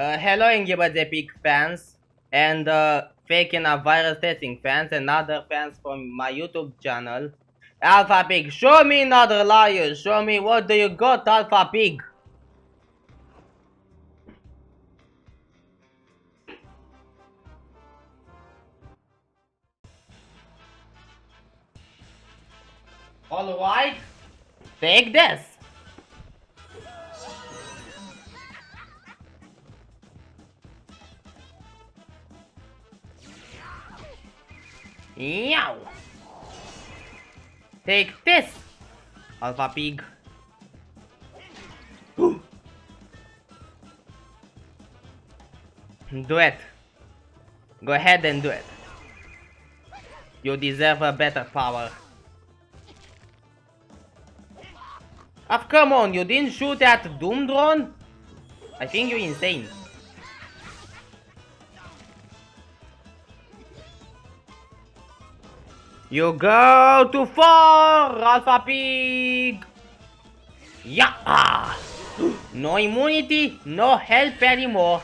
Uh, hello Ingibert Epic fans and uh, fake and virus testing fans and other fans from my YouTube channel. Alpha Pig, show me another liar. Show me what do you got, Alpha Pig. Alright, take this. Yow! Take this, Alpha Pig. do it. Go ahead and do it. You deserve a better power. Ah, come on, you didn't shoot at Doom Drone? I think you're insane. You go too far, Alpha Pig! Yeah! No immunity, no help anymore.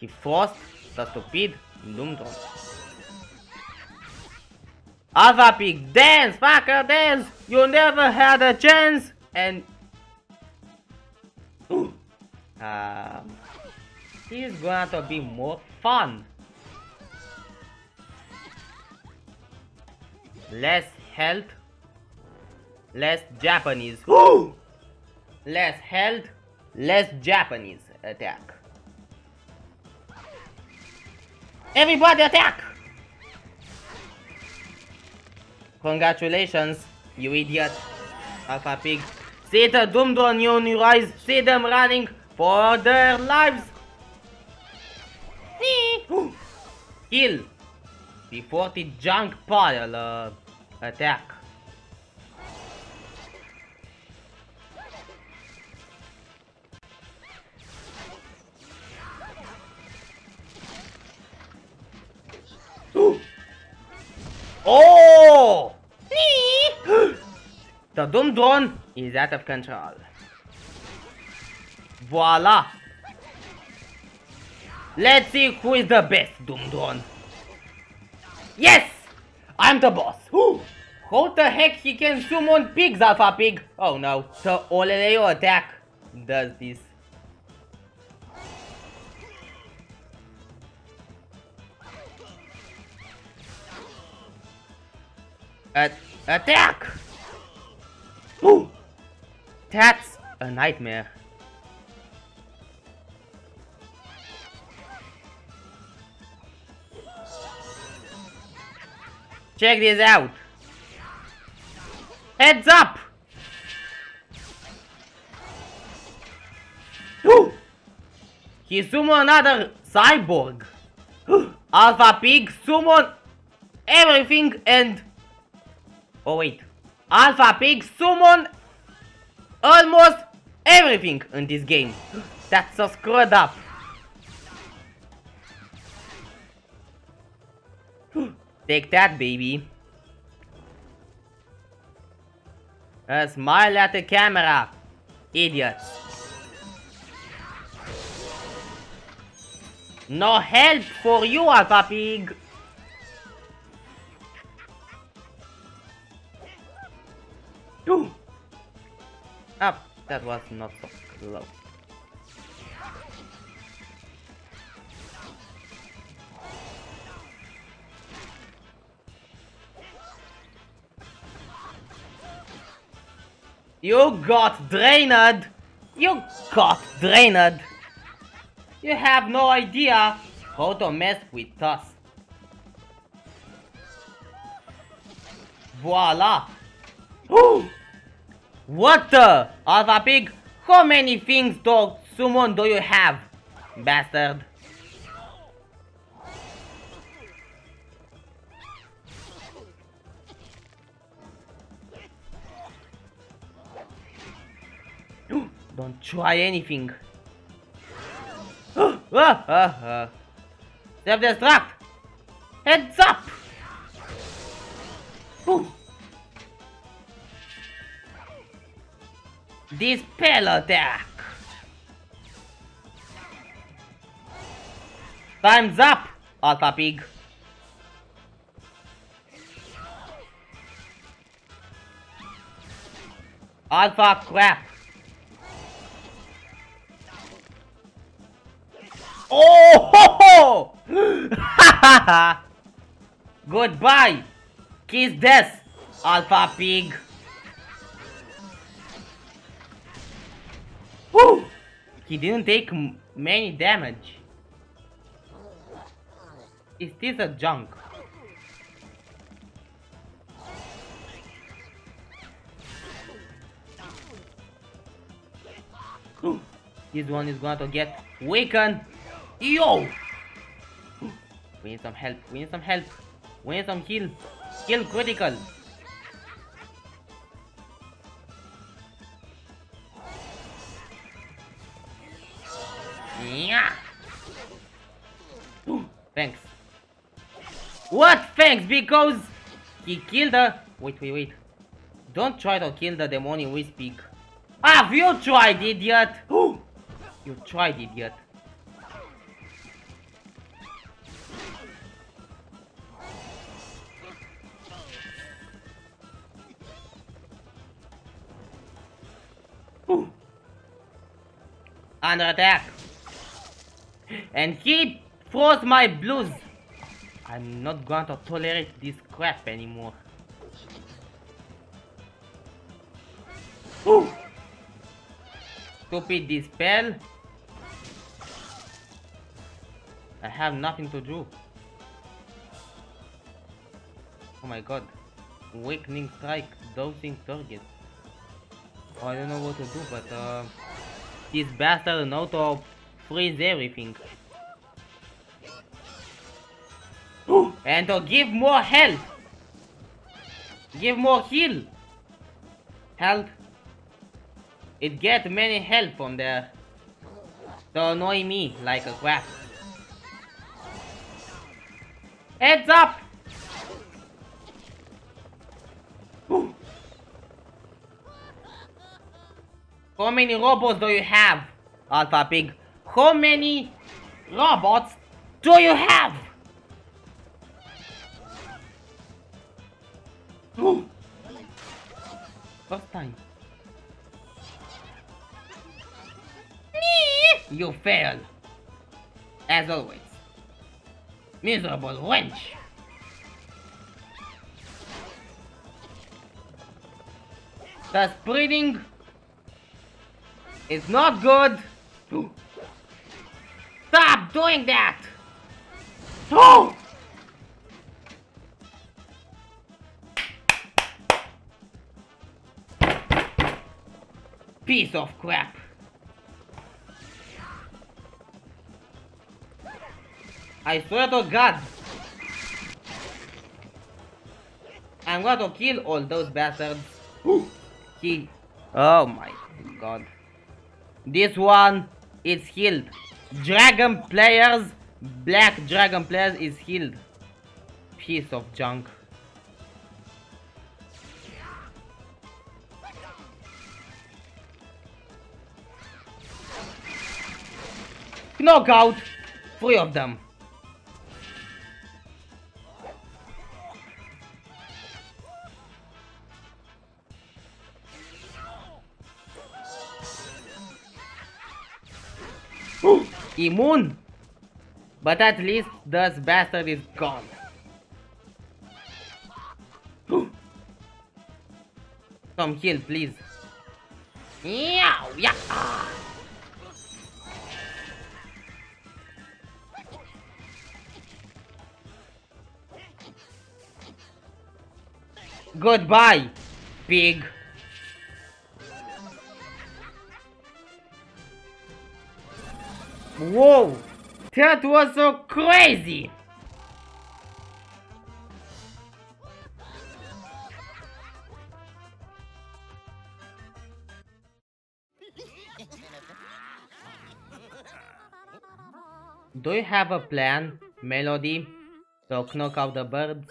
He forced the stupid Doomdron. Alpha Pig, dance, fucker, dance! You never had a chance! And um, is going to be more fun. Less health, less Japanese. less health, less Japanese attack. Everybody attack! Congratulations, you idiot. Alpha Pig. See the Doom on your new eyes. See them running for their lives. Kill before the junk pile uh, attack. Oh! the Doom Drone is out of control. Voila! Let's see who is the best Doom Drone. Yes! I'm the boss. How the heck he can summon pigs, Alpha Pig? Oh no, the Oleleo attack does this. At attack! Ooh! That's a nightmare. Check this out. Heads up! Ooh! He summoned another cyborg. Alpha Pig summoned everything and... Oh wait. Alpha Pig summoned almost everything in this game. That's so screwed up. Take that, baby. Uh, smile at the camera, idiots. No help for you, Alpha Pig. Ooh. Ah, that was not so close. You got drained! You got drained! You have no idea how to mess with us. Voila! What the? Alpha Pig? How many things to summon do you have, bastard? Don't try anything. Self-destruct! Heads up! Dispel attack! Time's up, Alpha Pig. Alpha crap. Oh! Goodbye! Kiss death, Alpha Pig. Woo! He didn't take many damage. Is this a junk? this one is going to get weakened. Yo! We need some help. We need some help. We need some heal. Heal critical. Yeah. Thanks. What? Thanks, because he killed the... Wait, wait, wait. Don't try to kill the demon in Wispeak. Have you tried, idiot? you tried, idiot. Under attack. And he froze my blues. I'm not going to tolerate this crap anymore. Ooh. Stupid dispel. I have nothing to do. Oh my god. Awakening strike, dosing target. Oh, I don't know what to do, but uh, this bastard to freeze everything. and to give more health. Give more heal. Health. It get many health from there. To annoy me like a crap. Heads up! How many robots do you have, Alpha Pig? How many robots do you have? First time. You fail. As always. Miserable wench. The spreading is not good. Stop doing that! Oh! Piece of crap. I swear to God. I'm going to kill all those bastards. he... Oh my god. This one is healed. Dragon players, black dragon players is healed. Piece of junk. Knockout! Three of them. Immune! But at least this bastard is gone. Come heal, please. Yeah. Goodbye, pig. Whoa! That was so crazy! Do you have a plan, Melody, to knock out the birds?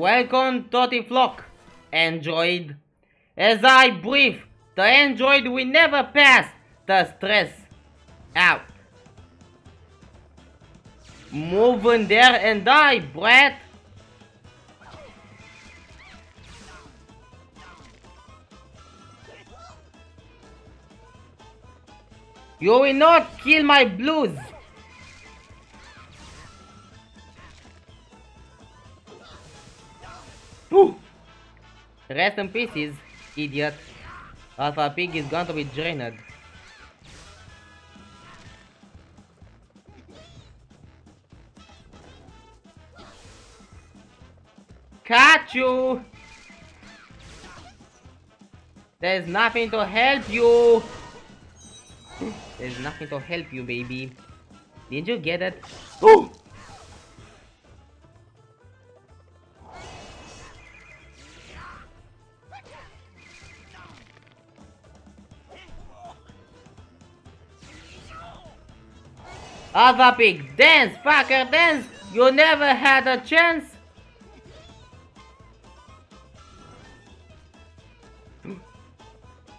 Welcome to the flock, android. As I breathe, the android will never pass the stress out. Move in there and die, brat. You will not kill my blues. Rest in pieces, idiot. Alpha Pig is going to be drained. Catch you! There's nothing to help you! There's nothing to help you, baby. Didn't you get it? Ooh! Alpha Pig, dance, fucker, dance! You never had a chance!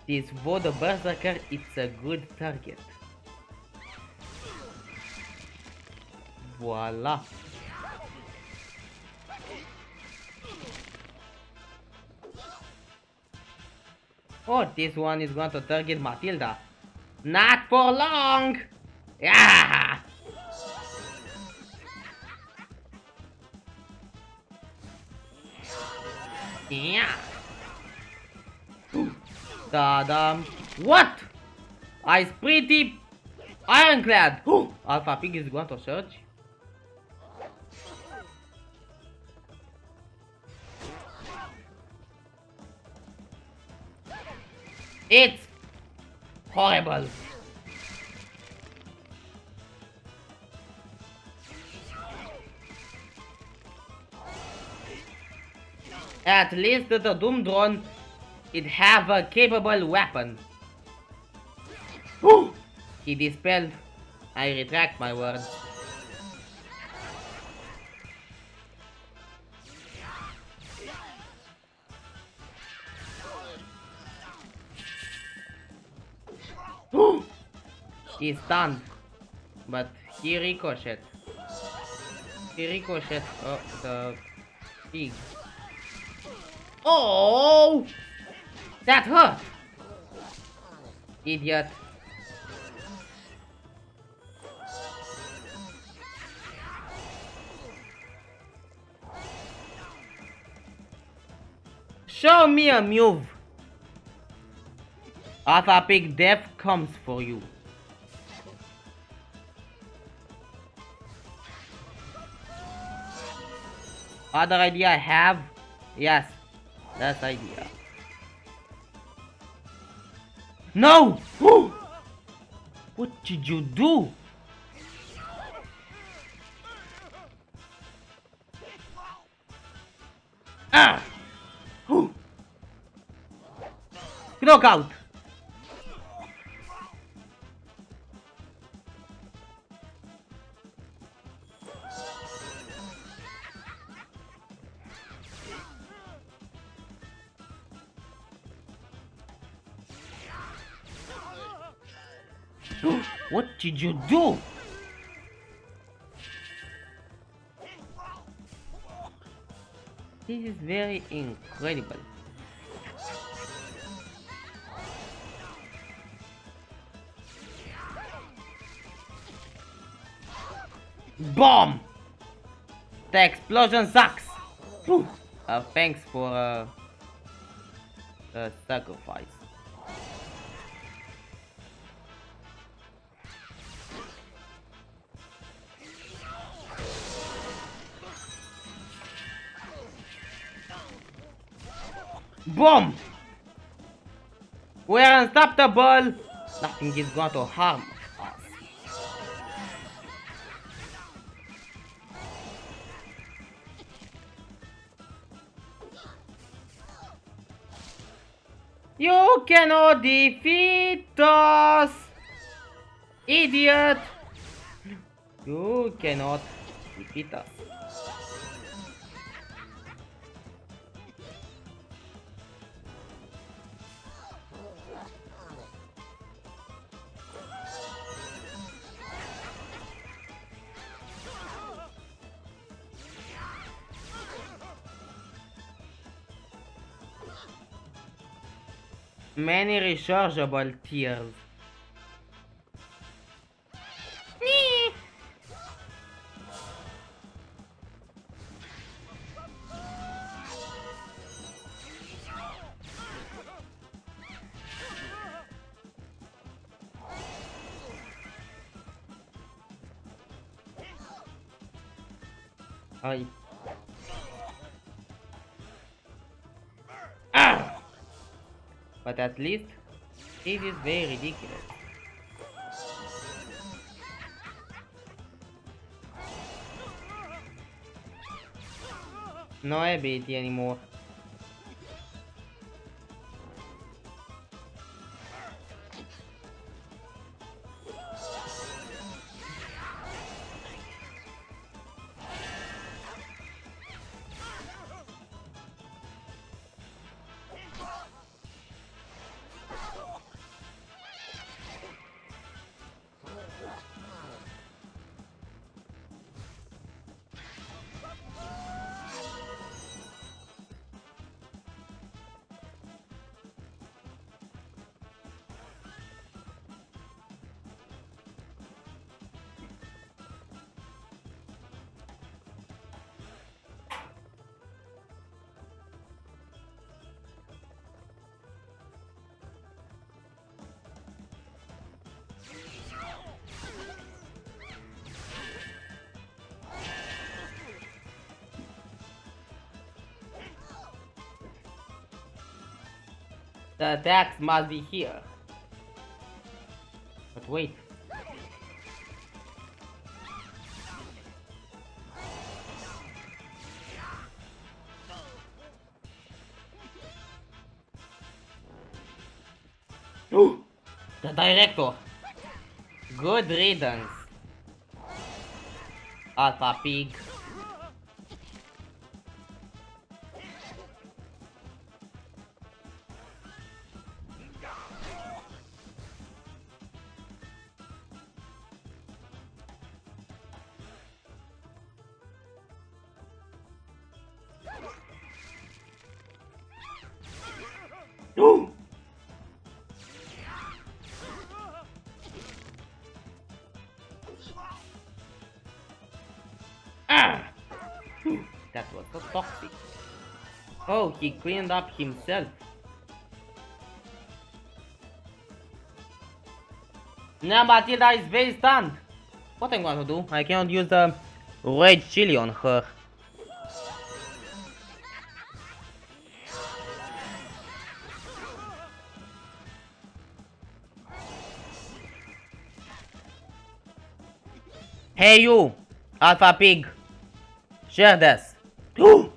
This Voodoo Berserker, it's a good target. Voila! Oh, this one is going to target Matilda. Not for long! Yeah! Yeah! Ta-dam! What? I pretty ironclad! Ooh, Alpha Pig is going to search. It's horrible. At least the Doom Drone it have a capable weapon. Ooh! He dispelled. I retract my words. Ooh! He's stunned. But he ricocheted. He ricocheted oh, the pig. Oh! That hurt! Idiot. Show me a move. Alpha Pig Death comes for you. Other idea I have? Yes, that's idea. No! Ooh! What did you do? Ah! Ooh! What did you do? This is very incredible. Bomb! The explosion sucks! Uh, thanks for uh, the sacrifice. Boom! We're unstoppable! Nothing is going to harm us. You cannot defeat us! Idiot! You cannot defeat us. Many rechargeable tears. At least it is very ridiculous. No ability anymore. The must be here. But wait. The director. Good riddance. Alpha Pig. He cleaned up himself. Now Matilda is very stunned. What I'm gonna do? I cannot use the red chili on her. Hey you, Alpha Pig. Share this.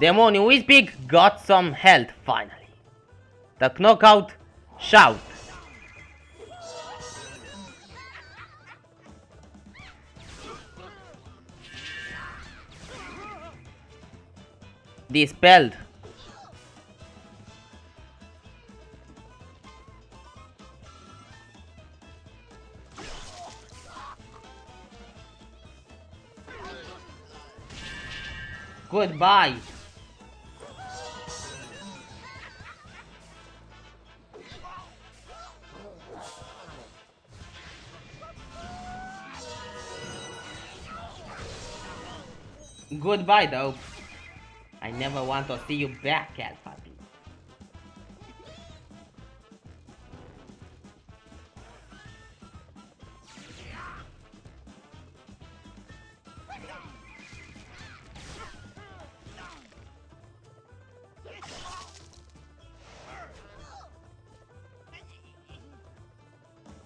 Demonic Whispig got some health finally. The knockout shout. Dispelled. Goodbye. Goodbye, though. I never want to see you back, Alpha. Pig.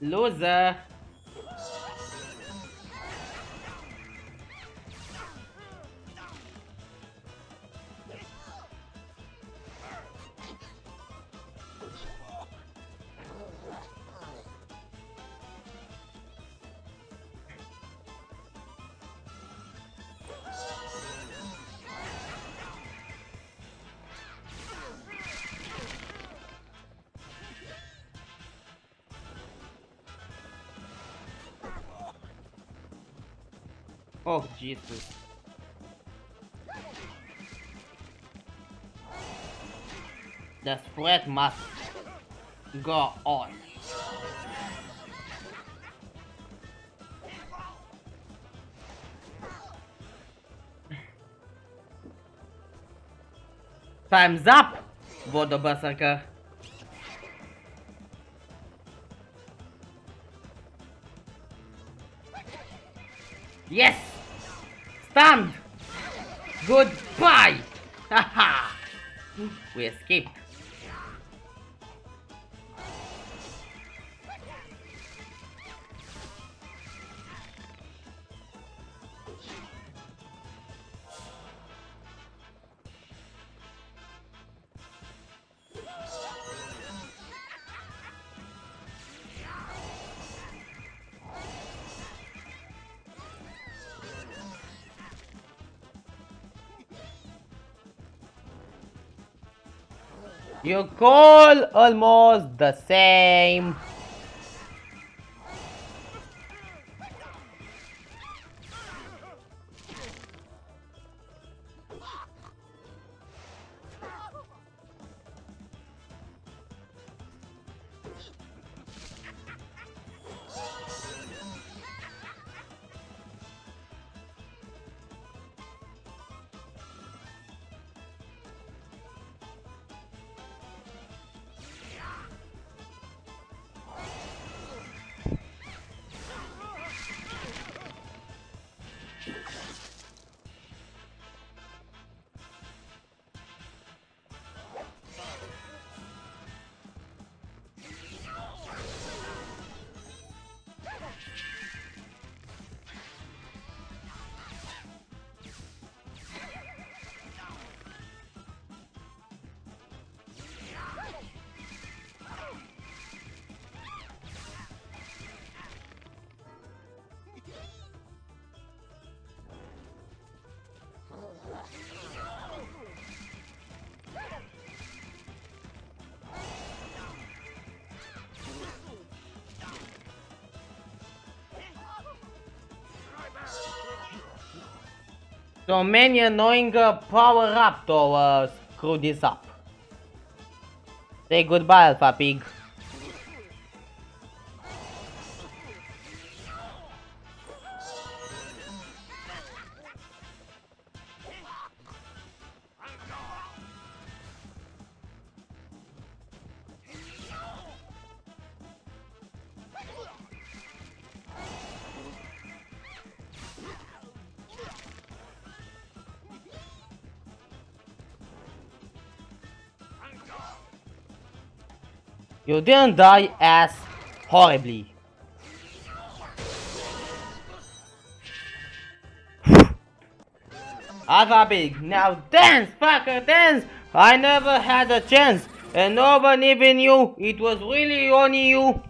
Loser. Oh, Jesus. The spread must go on. Time's up, Vodo Berserker. Yes! You call almost the same. So many annoying uh, power up to uh, screw this up. Say goodbye, Alpha Pig. You didn't die as horribly. Alpha Pig, now dance, fucker, dance! I never had a chance, and no one even knew. It was really only you.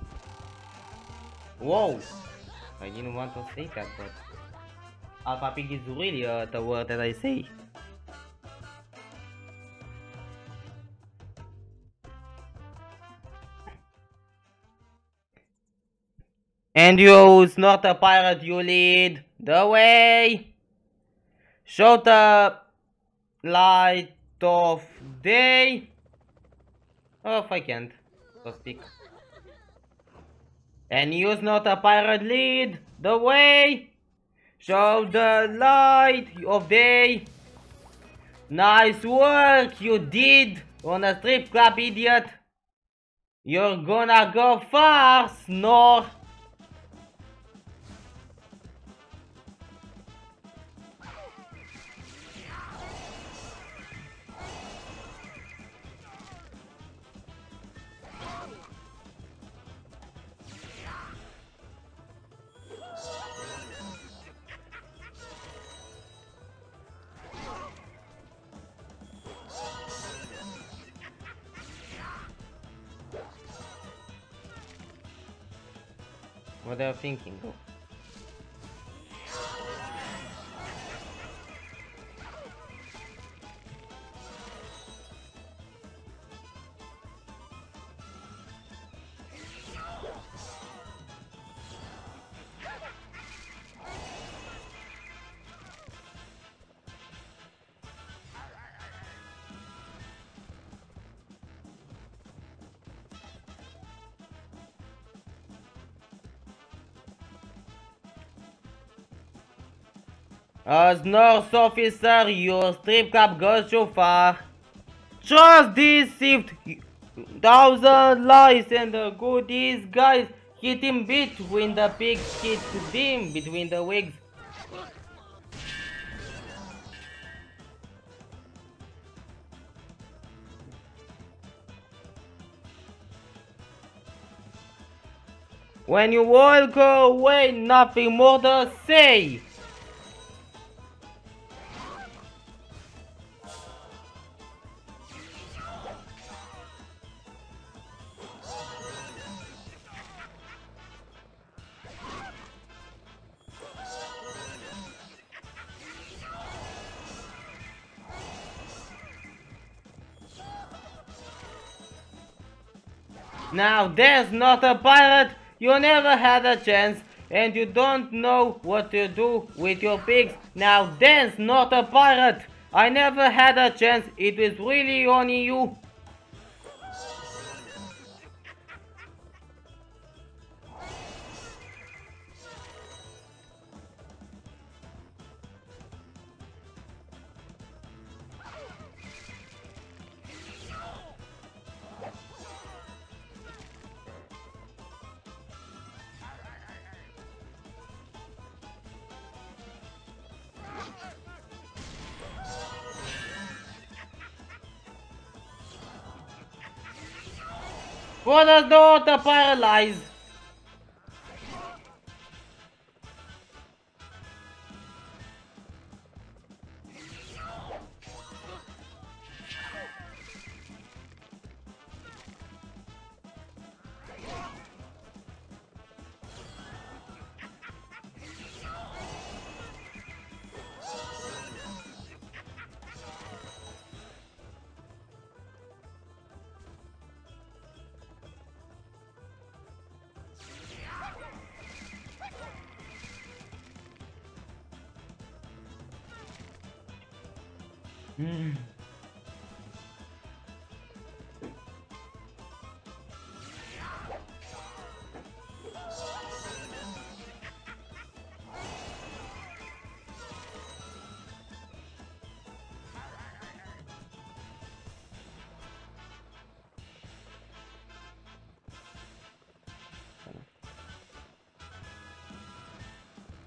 Whoa. I didn't want to say that, but Alpha Pig is really uh, the word that I say. And you's not a pirate, you lead the way. Show the light of day. Oh, if I can't, so speak. And you's not a pirate, lead the way. Show the light of day. Nice work you did on a strip club, idiot. You're gonna go far, Snore. What are you thinking? As nurse officer, your strip club goes too far. Just deceived thousand lies and the goodies guys hit him between the pigs hit him between the wigs. When you walk away, nothing more to say. Now there's not a pirate, you never had a chance, and you don't know what to do with your pigs. Now there's not a pirate, I never had a chance, it was really only you. What does the auto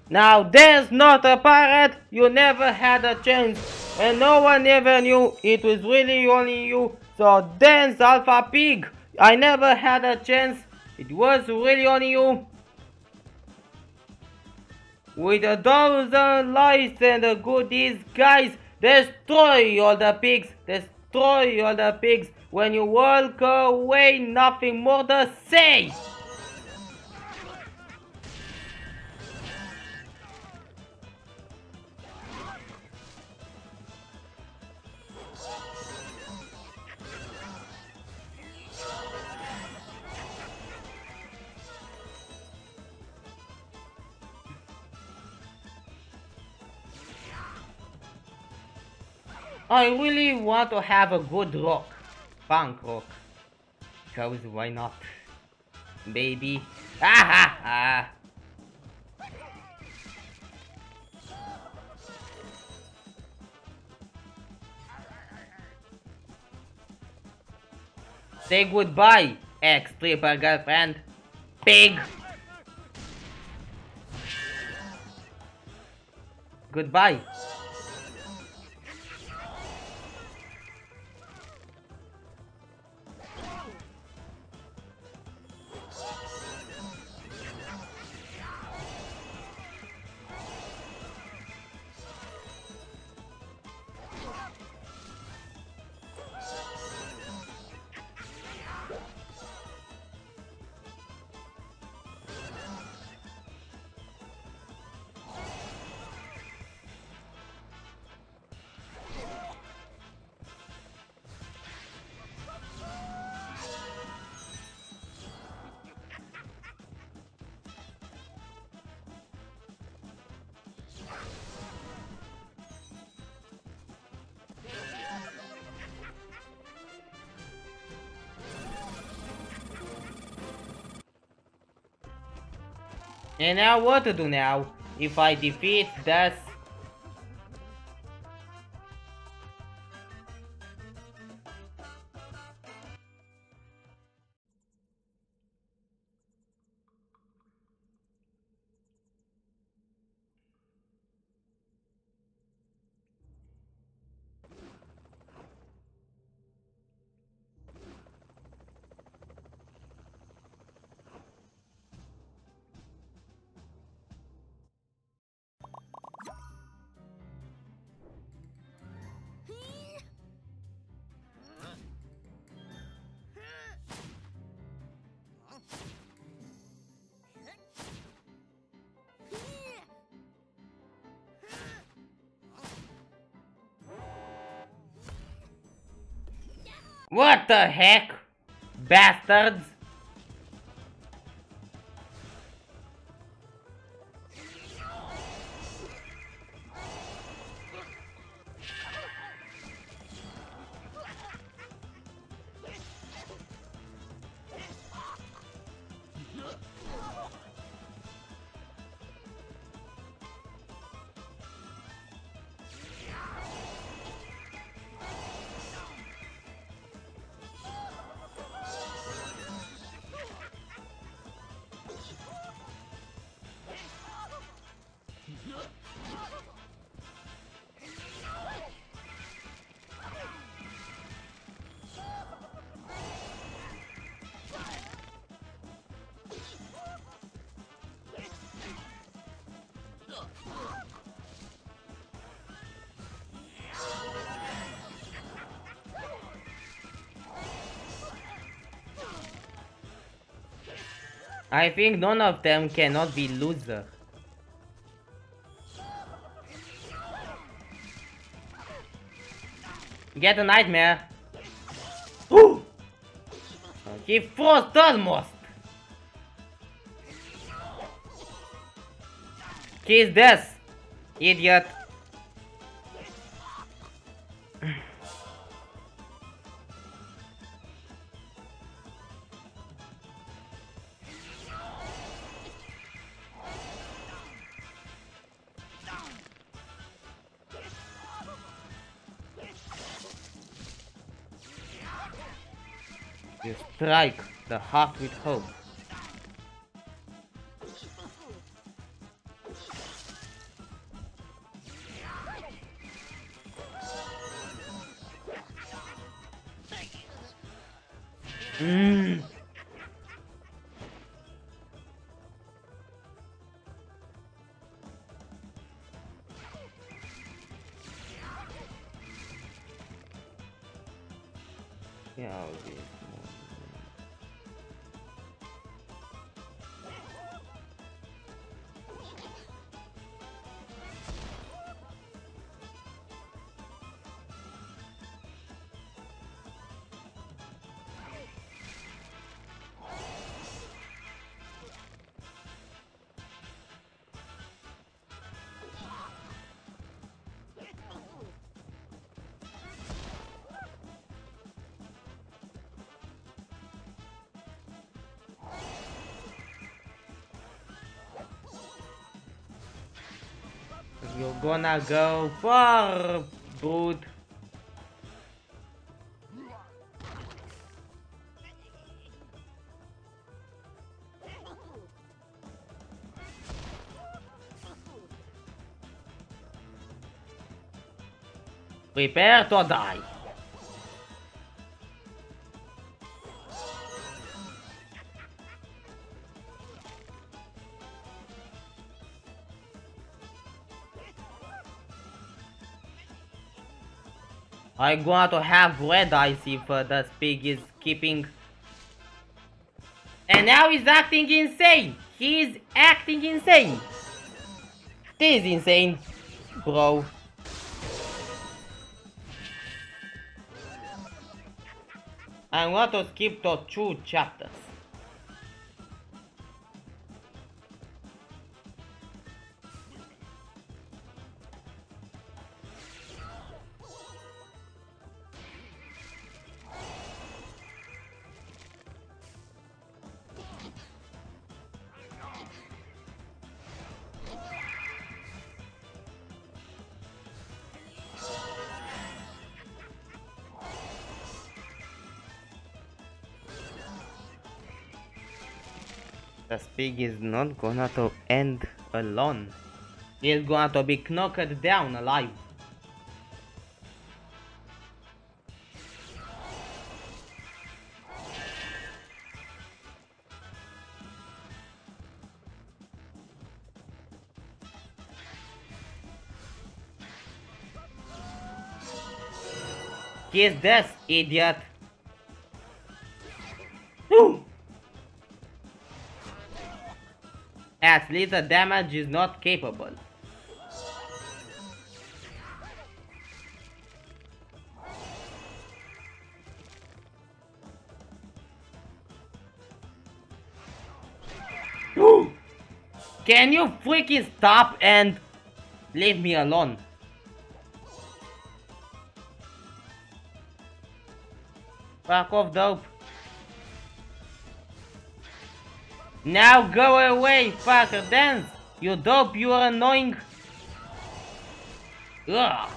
Now there's not a pirate, you never had a chance, and no one ever knew it was really only you, so dance Alpha Pig, I never had a chance, it was really only you. With a thousand lies and a goodies, guys, destroy all the pigs, destroy all the pigs, when you walk away, nothing more to say. I really want to have a good rock. Punk rock. Because why not? Baby. Ah! Say goodbye, ex-stripper girlfriend. Pig! Goodbye. And now what to do now? If I defeat this What the heck? Bastards! I think none of them cannot be loser. Get a nightmare. Ooh! He froze almost. Kiss this, idiot. Strike the heart with hope. Mm. Yeah, okay. You're gonna go far, brood. Prepare to die. I'm going to have red eyes if uh, the pig is keeping... And now he's acting insane! He's acting insane! This is insane, bro. I'm going to skip to two chapters. Pig is not gonna to end alone. He's going to be knocked down alive. Kiss this, idiot! Woo! as laser damage is not capable. Can you freaking stop and leave me alone? Back off, dope. Now go away, fucker, dance! You dope, you are annoying. Ugh.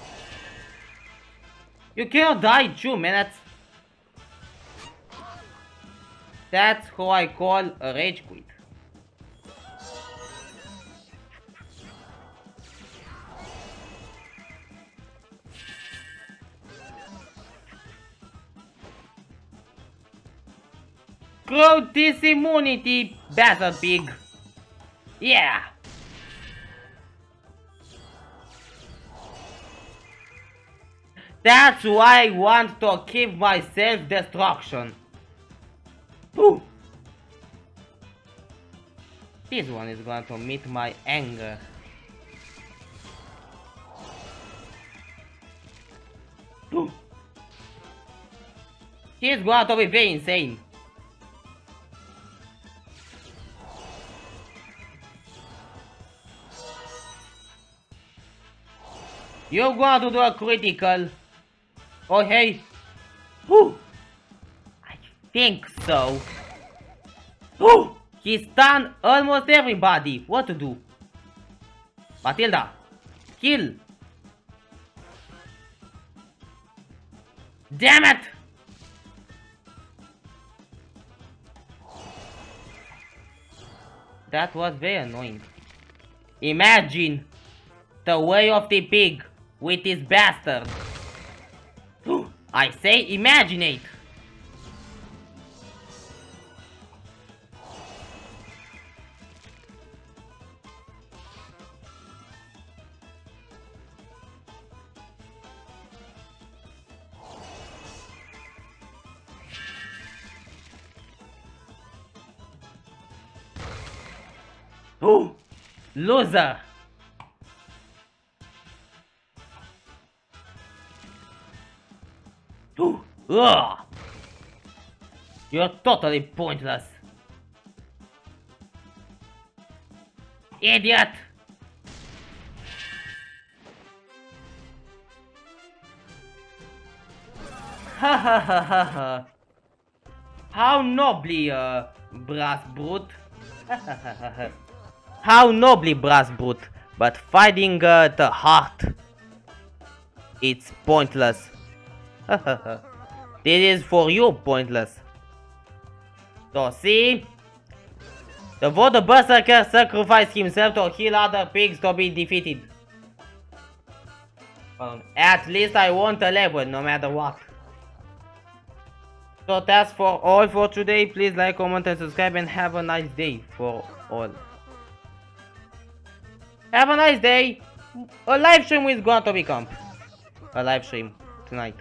You cannot die two minutes. That's how I call a rage quit. Grow this immunity, battle pig. Yeah. That's why I want to keep my self-destruction. This one is going to meet my anger. He's going to be very insane. You're going to do a critical. Oh, hey. Whew. I think so. Oh, he's done almost everybody. What to do? Matilda, kill. Damn it! That was very annoying. Imagine the way of the pig with this bastard. I say imaginate. Loser. Ugh! You're totally pointless. Idiot! Ha ha ha ha ha. How nobly, uh, brass brute. How nobly, brass brute. But fighting uh, the heart, it's pointless. This is for you, pointless. So, see? The Voodoo Berserker sacrificed himself to heal other pigs to be defeated. At least I want a level, no matter what. So that's for all for today. Please like, comment and subscribe and have a nice day for all. Have a nice day. A live stream is going to become a live stream tonight.